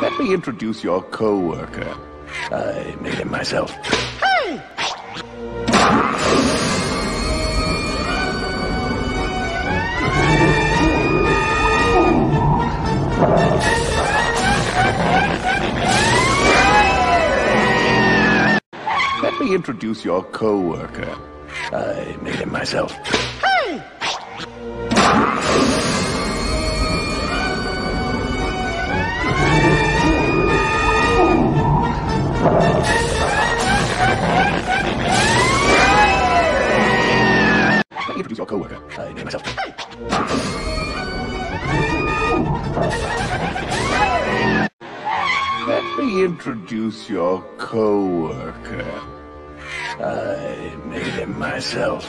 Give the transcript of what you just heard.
Let me introduce your co-worker. I made him myself. Let me introduce your co-worker. I made him myself. Let me introduce your co-worker. I made myself. Let me introduce your co-worker. I made him myself.